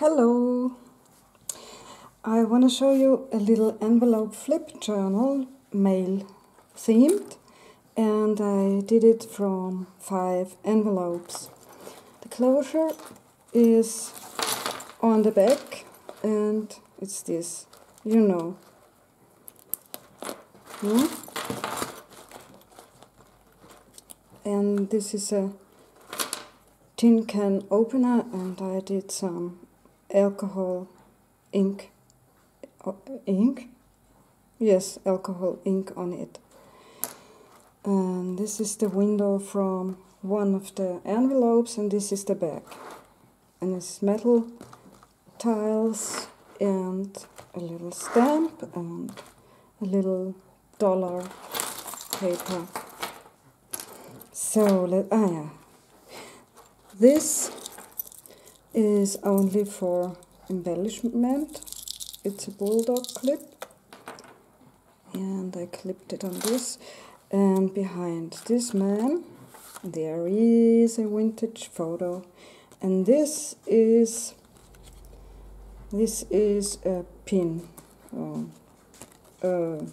Hello! I want to show you a little envelope flip journal, mail themed, and I did it from five envelopes. The closure is on the back and it's this, you know. Hmm? And this is a tin can opener and I did some alcohol ink. Ink? Yes alcohol ink on it. And this is the window from one of the envelopes and this is the back. And it's metal tiles and a little stamp and a little dollar paper. So let ah yeah. This is only for embellishment. It's a bulldog clip. And I clipped it on this. And behind this man there is a vintage photo. And this is this is a pin um, a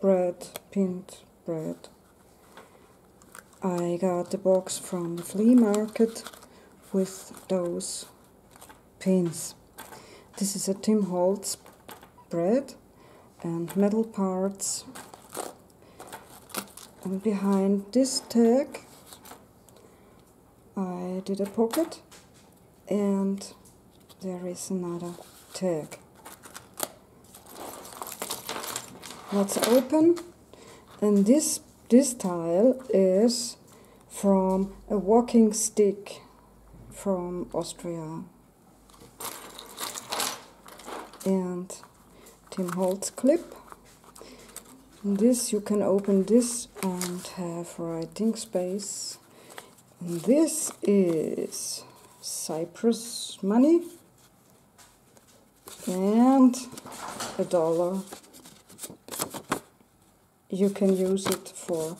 bread pinned bread. I got the box from the flea market with those pins. This is a Tim Holtz bread and metal parts. And behind this tag I did a pocket and there is another tag. Let's open and this this tile is from a walking stick from Austria. And Tim Holtz clip. This you can open this and have writing space. And this is Cyprus money and a dollar you can use it for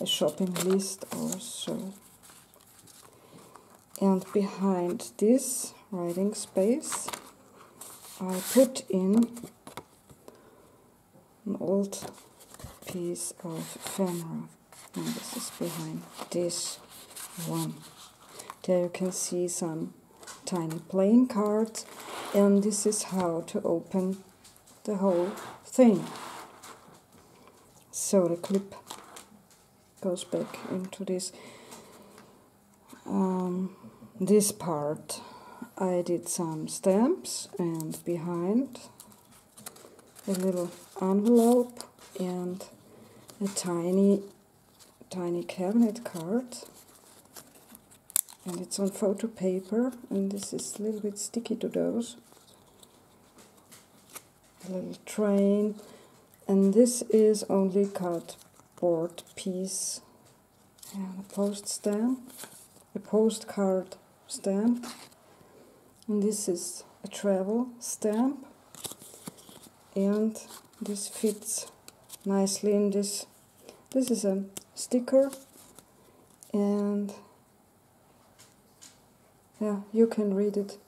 a shopping list or so. And behind this writing space I put in an old piece of ephemera and this is behind this one. There you can see some tiny playing cards and this is how to open the whole thing so the clip goes back into this um, this part I did some stamps and behind a little envelope and a tiny tiny cabinet card. And it's on photo paper and this is a little bit sticky to those. A little train. And this is only cardboard piece and a post stamp, a postcard stamp, and this is a travel stamp, and this fits nicely in this. This is a sticker, and yeah, you can read it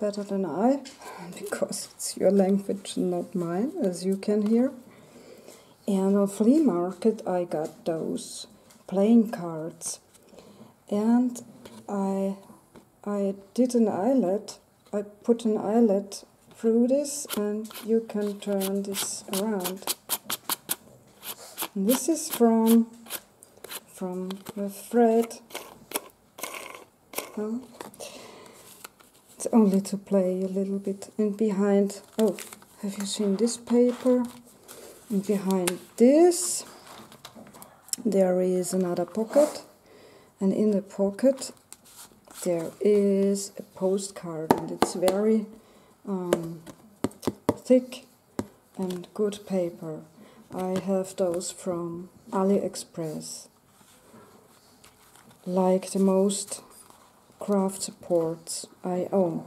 better than I, because it's your language, not mine, as you can hear. And on flea market, I got those playing cards, and I I did an eyelet. I put an eyelet through this, and you can turn this around. And this is from from the thread. Oh only to play a little bit. And behind, oh, have you seen this paper? And behind this, there is another pocket. And in the pocket, there is a postcard, and it's very um, thick and good paper. I have those from AliExpress. Like the most craft supports I own.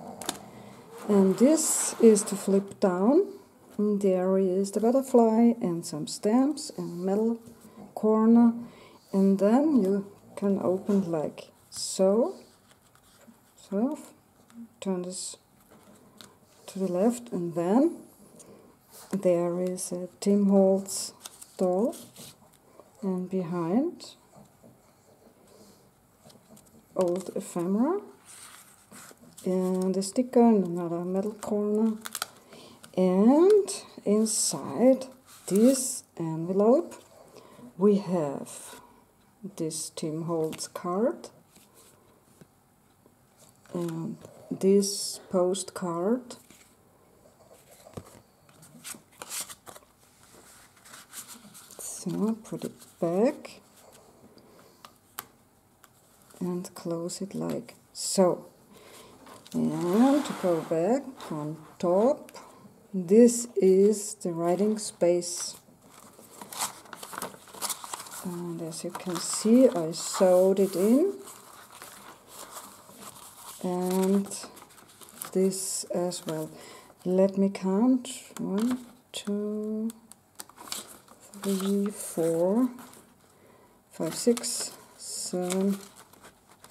And this is to flip down. And there is the butterfly and some stamps and metal corner. And then you can open like so. So, turn this to the left and then there is a Tim Holtz doll and behind old ephemera and a sticker and another metal corner and inside this envelope we have this Tim Holtz card. And this postcard so put it back and close it like so. And to go back on top this is the writing space and as you can see I sewed it in. And this as well. Let me count. One two three four five six seven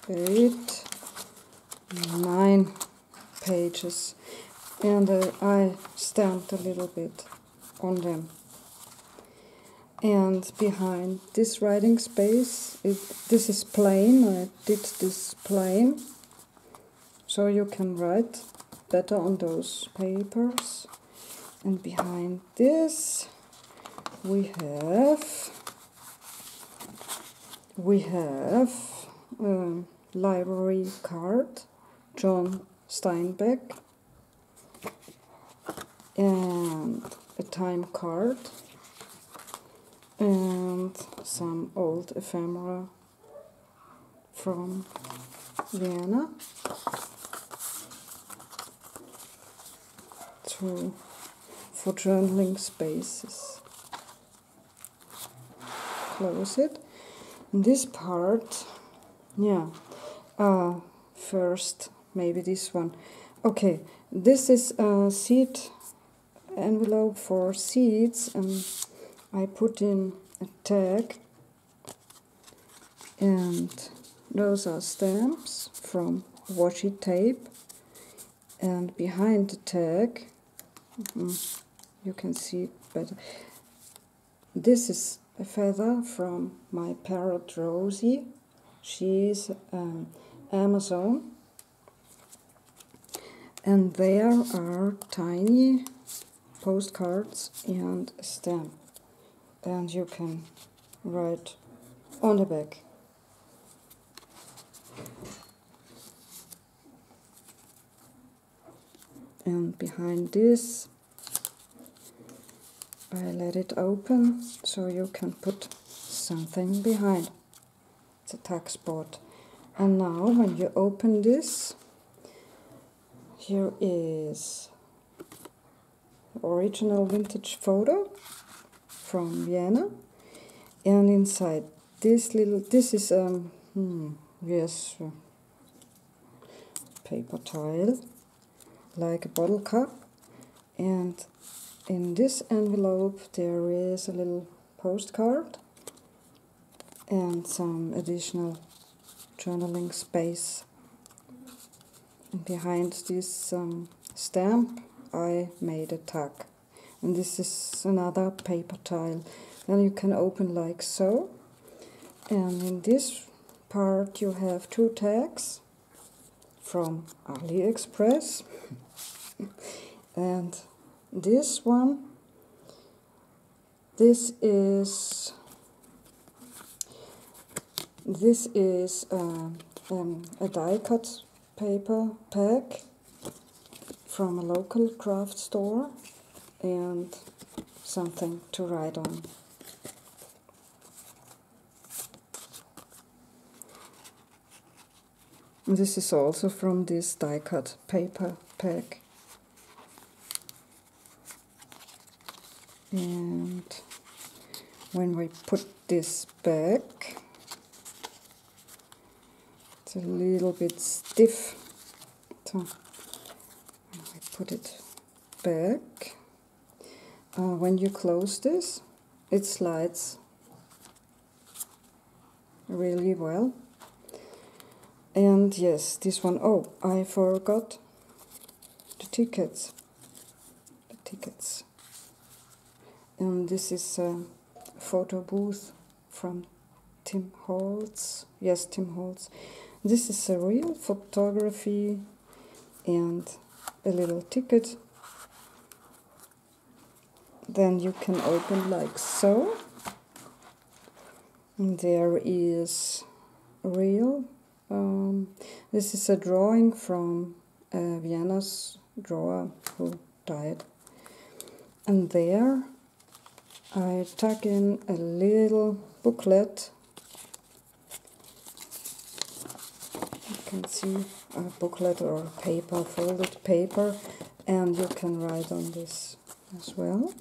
eight nine pages. And uh, I stamped a little bit on them and behind this writing space it this is plain I did this plain. So you can write better on those papers. And behind this we have we have a library card John Steinbeck. And a time card and some old ephemera from Vienna to for journaling spaces. Close it. This part, yeah, uh, first maybe this one. Okay, this is a seed envelope for seeds and I put in a tag and those are stamps from washi tape. And behind the tag mm, you can see better. This is a feather from my parrot Rosie. She's um, Amazon. And there are tiny postcards and stamp and you can write on the back. And behind this I let it open so you can put something behind it's a tuck spot. And now when you open this here is original vintage photo from Vienna. And inside this little this is um hmm, yes paper tile like a bottle cap and in this envelope there is a little postcard and some additional journaling space. And behind this um, stamp I made a tag and this is another paper tile. Then you can open like so. And in this part you have two tags from AliExpress. And this one this is this is uh, um, a die cut paper pack from a local craft store and something to write on. This is also from this die cut paper pack. And when we put this back, it's a little bit stiff. So I put it back. Uh, when you close this, it slides really well And yes, this one, oh, I forgot the tickets. The tickets. And this is a photo booth from Tim Holtz. Yes, Tim Holtz. This is a real photography and a little ticket. Then you can open like so. And there is real. Um, this is a drawing from uh, Vienna's drawer who died. And there I tuck in a little booklet you can see a booklet or paper, folded paper, and you can write on this as well.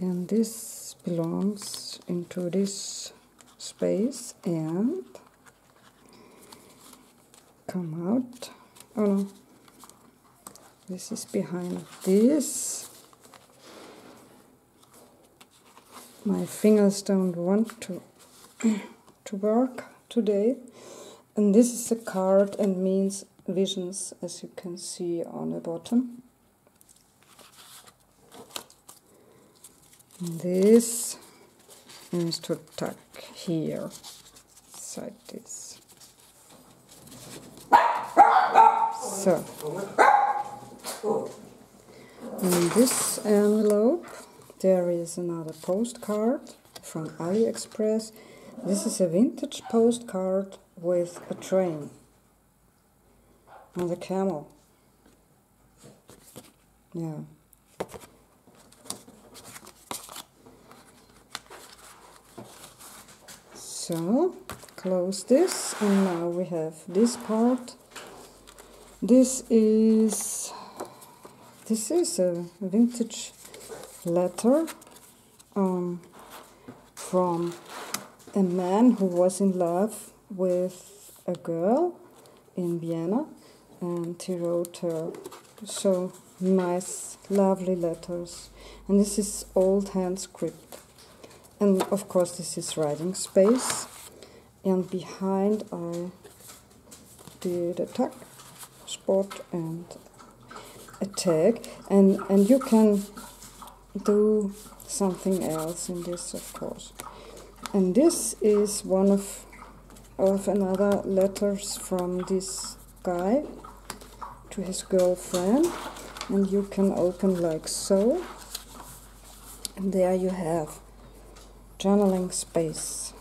And this belongs into this space and come out. Oh no, this is behind this. My fingers don't want to to work today. And this is a card and means visions, as you can see on the bottom. This needs to tuck here, inside this. So, in this envelope there is another postcard from AliExpress. This is a vintage postcard with a train and a camel. Yeah. So, close this and now we have this part. This is this is a vintage letter um, from a man who was in love with a girl in Vienna and he wrote her so nice, lovely letters. And this is old hand script. And of course, this is writing space. And behind, I did a tuck spot and a tag. And, and you can do something else in this, of course. And this is one of of another letters from this guy to his girlfriend and you can open like so and there you have journaling space.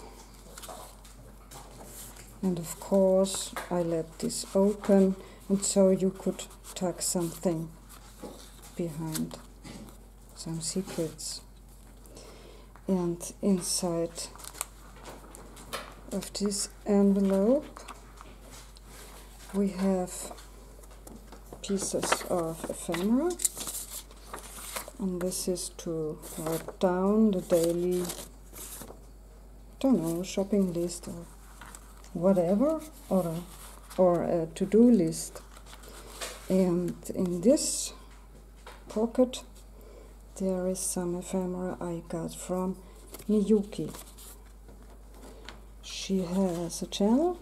And of course I let this open and so you could tuck something behind some secrets. And inside of this envelope we have pieces of ephemera. And this is to write down the daily don't know shopping list or whatever or a, or a to-do list and in this pocket there is some ephemera I got from Miyuki she has a channel,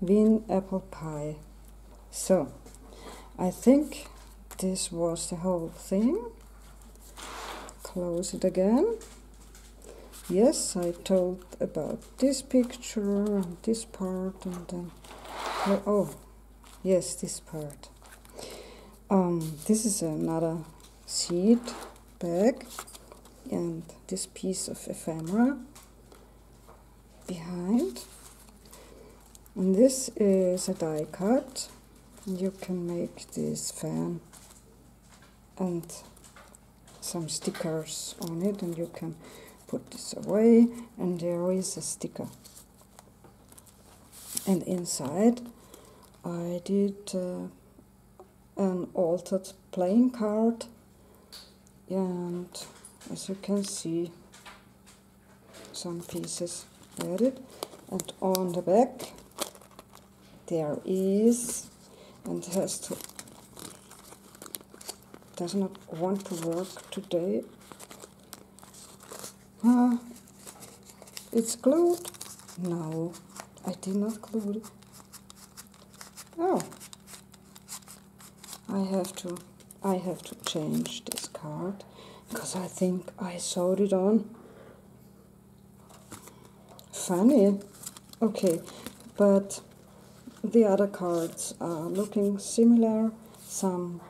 Wien Apple Pie. So, I think this was the whole thing. Close it again. Yes, I told about this picture and this part and then... Oh, oh yes, this part. Um, this is another seed bag and this piece of ephemera behind. And this is a die cut. You can make this fan and some stickers on it and you can put this away and there is a sticker. And inside I did uh, an altered playing card and as you can see some pieces added and on the back there is and has to does not want to work today uh, it's glued no I did not glue it. Oh, I have to, I have to change this card because I think I sewed it on. Funny. Okay, but the other cards are looking similar. Some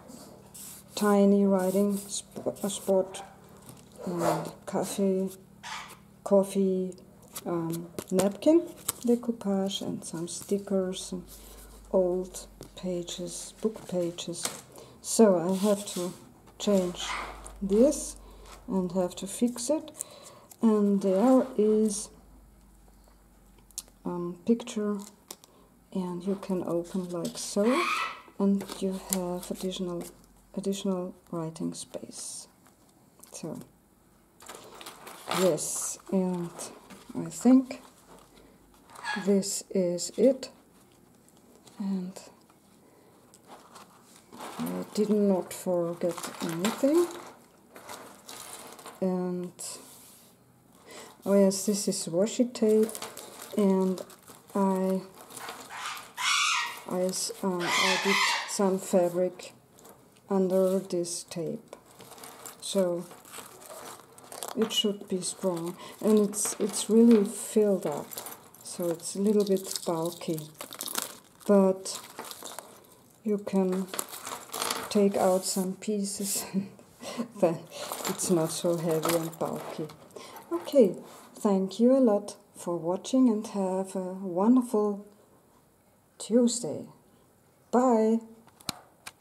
tiny writing sp spot, and coffee, coffee um, napkin decoupage, and some stickers and old pages, book pages. So I have to change this and have to fix it. And there is um, picture and you can open like so and you have additional additional writing space so yes and I think this is it. And I did not forget anything. And oh yes this is washi tape. And I I, uh, some fabric under this tape. So it should be strong. And it's it's really filled up. So it's a little bit bulky. But you can take out some pieces. Then it's not so heavy and bulky. Okay thank you a lot for watching and have a wonderful Tuesday. Bye.